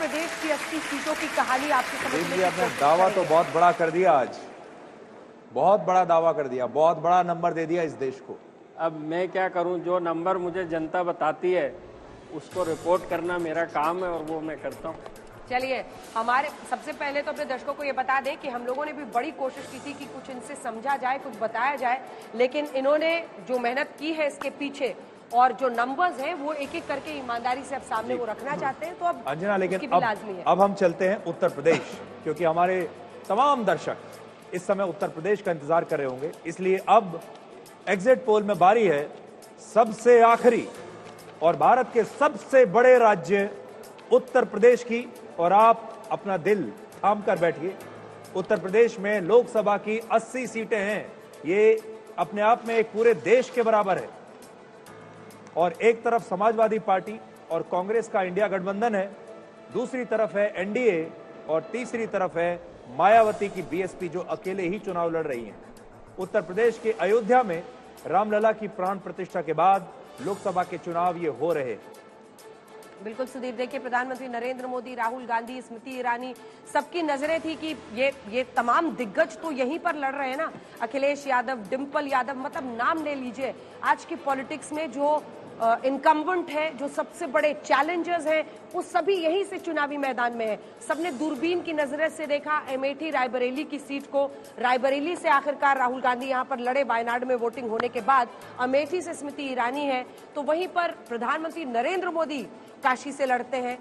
प्रदेश की 80 सीटों की कहानी आपसे समझने जी आपने दावा तो बहुत बड़ा कर दिया आज। बहुत बड़ा दावा कर दिया बहुत बड़ा नंबर दे दिया इस देश को। अब मैं क्या करूँ जो नंबर मुझे जनता बताती है उसको रिपोर्ट करना मेरा काम है और वो मैं करता हूँ। चलिए हमारे सबसे पहले तो अपने दर्शकों को ये बता दें कि हम लोगों ने भी बड़ी कोशिश की थी कि कुछ इनसे समझा जाए कुछ बताया जाए लेकिन इन्होंने जो मेहनत की है इसके पीछे और जो नंबर्स हैं वो एक एक करके ईमानदारी से अब सामने वो रखना चाहते हैं तो अब अंजना लेकिन अब है। अब हम चलते हैं उत्तर प्रदेश क्योंकि हमारे तमाम दर्शक इस समय उत्तर प्रदेश का इंतज़ार कर रहे होंगे। इसलिए अब एग्जिट पोल में बारी है सबसे आखिरी और भारत के सबसे बड़े राज्य उत्तर प्रदेश की। और आप अपना दिल थाम कर बैठिए। उत्तर प्रदेश में लोकसभा की 80 सीटें हैं। ये अपने आप में एक पूरे देश के बराबर है। और एक तरफ़ समाजवादी पार्टी और कांग्रेस का इंडिया गठबंधन है, दूसरी तरफ़ है एनडीए और तीसरी तरफ़ है मायावती की बीएसपी जो अकेले ही चुनाव लड़ रही हैं। उत्तर प्रदेश के अयोध्या में रामलला की प्राण प्रतिष्ठा के बाद लोकसभा के चुनाव ये हो रहे बिल्कुल सुदीप, देखिए, प्रधानमंत्री नरेंद्र मोदी, राहुल गांधी, स्मृति ईरानी, सबकी नज़रें थी कि ये ये तमाम दिग्गज तो यहीं पर लड़ रहे हैं ना। अखिलेश यादव डिम्पल यादव मतलब नाम ले लीजिए। आज की पॉलिटिक्स में जो इनकम्बेंट है, जो सबसे बड़े चैलेंजर्स हैं, वो सभी यहीं से चुनावी मैदान में है। सबने दूरबीन की नज़र से देखा अमेठी रायबरेली की सीट को। रायबरेली से आखिरकार राहुल गांधी यहाँ पर लड़े, वायनाड में वोटिंग होने के बाद अमेठी से स्मृति ईरानी है। तो वहीं पर प्रधानमंत्री नरेंद्र मोदी काशी से लड़ते हैं।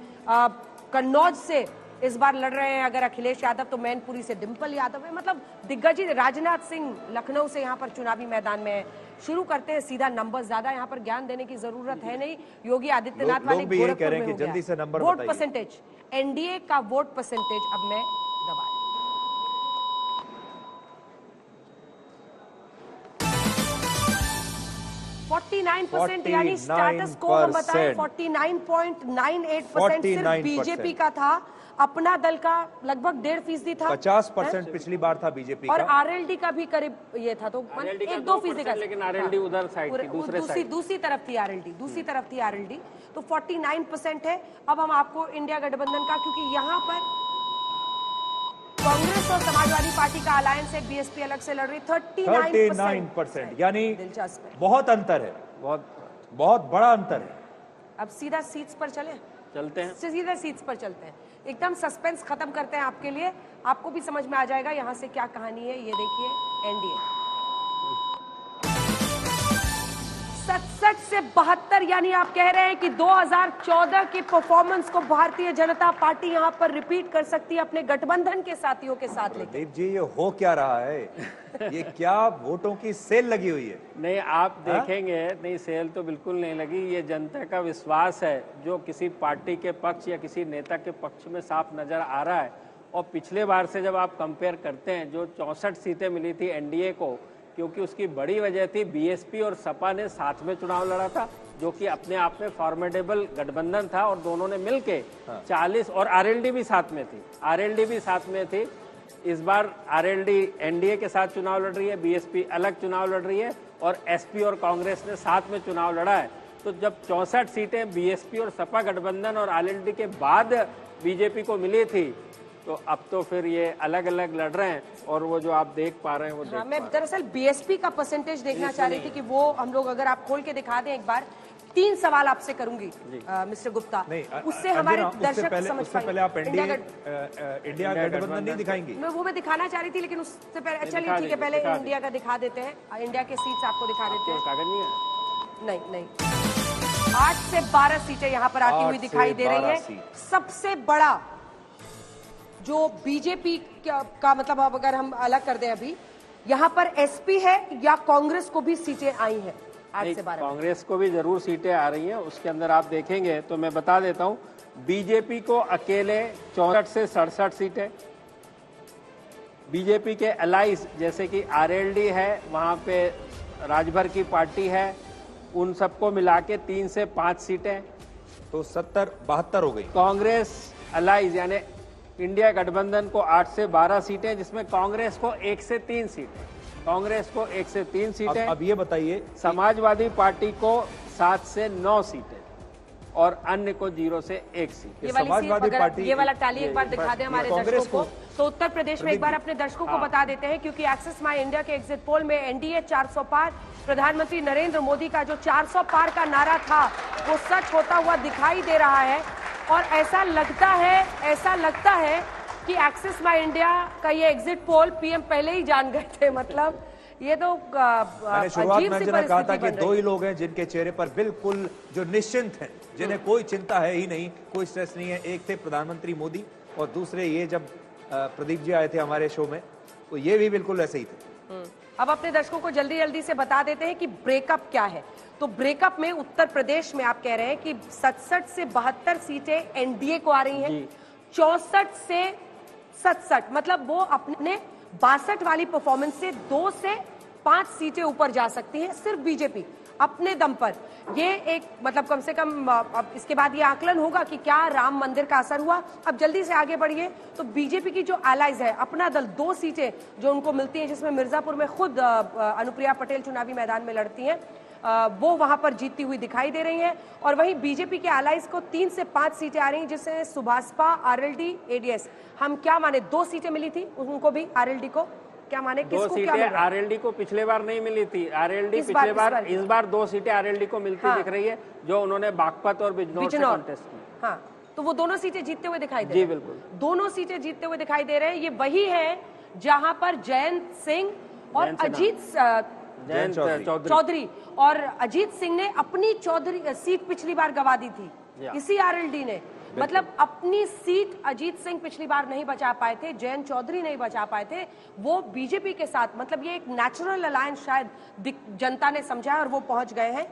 कन्नौज से इस बार लड़ रहे हैं अगर अखिलेश यादव तो मैनपुरी से डिम्पल यादव है। मतलब दिग्गज राजनाथ सिंह लखनऊ से यहाँ पर चुनावी मैदान में है शुरू करते हैं सीधा नंबर ज़्यादा यहाँ पर ज्ञान देने की ज़रूरत है नहीं। योगी आदित्यनाथ वाले जल्दी से नंबर वोट परसेंटेज एनडीए का वोट परसेंटेज अब मैं दबा 49 परसेंट यानी स्टेटस को हम बताएँ 49.98 परसेंट सिर्फ़ बीजेपी का था। अपना दल का लगभग डेढ़ फ़ीसदी था। पचास परसेंट पिछली बार था बीजेपी और आरएलडी का भी करीब ये था तो एक दो फ़ीसदी का लेकिन RLD उधर पूरे- थी, दूसरी दूसरी तरफ़ थी आरएलडी दूसरी तरफ़ थी आरएलडी तो 49 परसेंट है। अब हम आपको इंडिया गठबंधन का क्योंकि यहाँ पर कांग्रेस और समाजवादी पार्टी का अलायंस है बीएसपी अलग से लड़ रही थर्टी थर्टी नाइन परसेंट यानी दिलचस्प बहुत अंतर है। बहुत बहुत बड़ा अंतर है। अब सीधा सीट्स पर चले। चलते हैं। सीधा सीट्स पर चलते हैं। एकदम सस्पेंस खत्म करते हैं आपके लिए। आपको भी समझ में आ जाएगा यहाँ से क्या कहानी है, ये देखिए, एनडीए। सड़सठ से बहत्तर यानी आप कह रहे हैं कि 2014 की परफॉर्मेंस को भारतीय जनता पार्टी यहाँ पर रिपीट कर सकती है अपने गठबंधन के साथियों के साथ लेकर। देव जी ये हो क्या रहा है? ये क्या वोटों की सेल लगी हुई है? नहीं आप हा? देखेंगे नहीं सेल तो बिल्कुल नहीं लगी। ये जनता का विश्वास है जो किसी पार्टी के पक्ष या किसी नेता के पक्ष में साफ़ नज़र आ रहा है। और पिछले बार से जब आप कंपेयर करते हैं जो चौसठ सीटें मिली थी एनडीए को क्योंकि उसकी बड़ी वजह थी बीएसपी और सपा ने साथ में चुनाव लड़ा था जो कि अपने आप में फॉर्मेडेबल गठबंधन था और दोनों ने मिलके 40 और आरएलडी भी साथ में थी। आरएलडी भी साथ में थी। इस बार आरएलडी एनडीए के साथ चुनाव लड़ रही है बीएसपी अलग चुनाव लड़ रही है और एसपी और कांग्रेस ने साथ में चुनाव लड़ा है। तो जब चौसठ सीटें बीएसपी और सपा गठबंधन और आरएलडी के बाद बीजेपी को मिली थी तो अब तो फिर ये अलग अलग लड़ रहे हैं और वो जो आप देख पा रहे हैं वो हाँ, देख मैं दरअसल बीएसपी का परसेंटेज देखना चाह रही थी कि वो हम लोग अगर आप खोल के दिखा दें एक बार तीन सवाल आपसे करूँगी मिस्टर गुप्ता। उससे हमारे उससे दर्शक पहले समझ उससे पहले आप इंडिया इंडिया गठबंधन नहीं दिखाएँगी। मैं वो मैं दिखाना चाह रही थी लेकिन उससे पहले चलिए दिखा ठीक है पहले इंडिया का दिखा देते हैं। इंडिया के सीट्स आपको दिखा देते हैं। नहीं नहीं नहीं। आठ से बारह सीटें यहाँ पर आती हुई दिखाई दे रही है। सबसे बड़ा जो बीजेपी का, का मतलब अब अगर हम अलग कर दें अभी यहाँ पर एसपी है या कांग्रेस को भी सीटें आई हैं कांग्रेस को भी ज़रूर सीटें आ रही हैं उसके अंदर आप देखेंगे तो मैं बता देता हूँ बीजेपी को अकेले चौसठ से सड़सठ सीटें बीजेपी के अलाइज जैसे कि आरएलडी है वहाँ पे राजभर की पार्टी है उन सबको मिला के तीन से पाँच सीटें। तो सत्तर बहत्तर हो गई। कांग्रेस अलाइज यानी इंडिया गठबंधन को आठ से बारह सीटें जिसमें कांग्रेस को एक से तीन सीटें। कांग्रेस को एक से तीन सीटें अब अब ये बताइए समाजवादी पार्टी को सात से नौ सीटें और अन्य को ज़ीरो से एक सीट। ये वाली सीट समाजवादी अगर पार्टी- ये वाला टैली एक बार दिखा दे हमारे कांग्रेस दर्शकों को को- तो उत्तर प्रदेश में एक बार अपने दर्शकों को बता देते हैं क्योंकि एक्सिस माई इंडिया के एग्जिट पोल में एनडीए 400 पार प्रधानमंत्री नरेंद्र मोदी का जो 400 पार का नारा था वो सच होता हुआ दिखाई दे रहा है। और ऐसा लगता है ऐसा लगता है कि एक्सिस माई इंडिया का ये एग्जिट पोल पीएम पहले ही जान गए थे मतलब ये तो शुरुआत में जना कहा था कि दो ही लोग हैं जिनके चेहरे पर बिल्कुल जो निश्चिंत हैं जिन्हें कोई चिंता है ही नहीं कोई स्ट्रेस नहीं है। एक थे प्रधानमंत्री मोदी और दूसरे ये जब प्रदीप जी आए थे हमारे शो में तो ये भी बिल्कुल ऐसे ही थे। हम्म। अब अपने दर्शकों को जल्दी जल्दी से बता देते हैं कि ब्रेकअप क्या है। तो ब्रेकअप में उत्तर प्रदेश में आप कह रहे हैं कि सतसठ से बहत्तर सीटें एनडीए को आ रही हैं। चौसठ से सतसठ मतलब वो अपने बासठ वाली परफॉर्मेंस से दो से पाँच सीटें ऊपर जा सकती हैं। सिर्फ़ बीजेपी अपने दम पर। ये एक मतलब कम से कम अब इसके बाद ये आकलन होगा कि क्या राम मंदिर का असर हुआ। अब जल्दी से आगे बढ़िए। तो बीजेपी की जो एलाइज है, अपना दल, दो सीटें जो उनको मिलती हैं, जिसमें मिर्जापुर में खुद अनुप्रिया पटेल चुनावी मैदान में लड़ती हैं वो वहाँ पर जीतती हुई दिखाई दे रही हैं। और वहीं बीजेपी के एलाइज को तीन से पाँच सीटें आ रही हैं, जिसमें सुभाषपा आरएलडी एडीएस हम क्या माने, दो सीटें मिली थी उनको भी आरएलडी को? क्या माने दो किसको क्या सीटें है? आरएलडी को पिछले बार नहीं मिली थी आरएलडी इस बार- पिछले बार बार- इस बार दो सीटें आरएलडी को मिलती हाँ। दिख रही है जो उन्होंने बागपत और बिजनौर से कॉन्टेस्ट की हाँ तो वो दोनों सीटें जीतते हुए दिखाई दे जी, रहे हैं। बिल्कुल। दोनों सीटें जीतते हुए दिखाई दे रहे हैं ये वही है जहाँ पर जयंत सिंह और अजीत जयंत चौधरी। चौधरी और अजीत सिंह ने अपनी चौधरी सीट पिछली बार गवा दी थी या। इसी आरएलडी ने मतलब अपनी सीट अजीत सिंह पिछली बार नहीं बचा पाए थे, जयंत चौधरी नहीं बचा पाए थे, वो बीजेपी के साथ मतलब ये एक नेचुरल अलायंस शायद जनता ने समझा और वो पहुँच गए हैं।